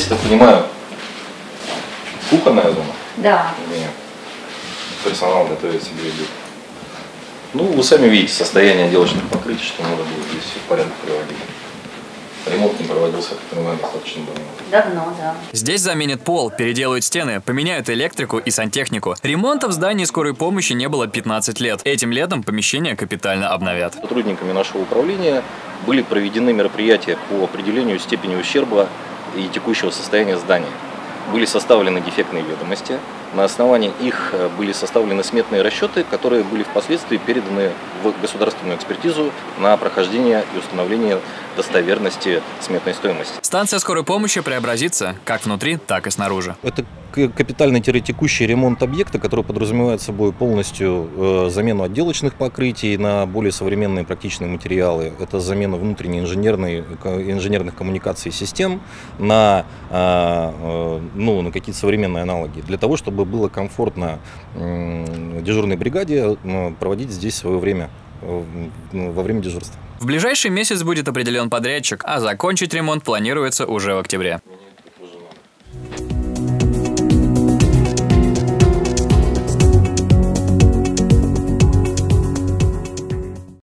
так понимаю, кухонная зона? Да. Нет. Персонал готовит себе еду. Ну, вы сами видите состояние отделочных покрытий, что надо будет здесь все в порядок приводить. Ремонт не проводился, как понимаю, достаточно давно. Давно, да. Здесь заменят пол, переделают стены, поменяют электрику и сантехнику. Ремонта в здании скорой помощи не было 15 лет. Этим летом помещение капитально обновят. Сотрудниками нашего управления были проведены мероприятия по определению степени ущерба и текущего состояния здания. Были составлены дефектные ведомости. На основании их э, были составлены сметные расчеты, которые были впоследствии переданы в государственную экспертизу на прохождение и установление достоверности сметной стоимости. Станция скорой помощи преобразится как внутри, так и снаружи. Это капитальный-текущий ремонт объекта, который подразумевает собой полностью э, замену отделочных покрытий на более современные практичные материалы. Это замена внутренней инженерной, инженерных коммуникаций систем на, э, э, ну, на какие-то современные аналоги. Для того, чтобы было комфортно дежурной бригаде проводить здесь свое время во время дежурства. В ближайший месяц будет определен подрядчик, а закончить ремонт планируется уже в октябре.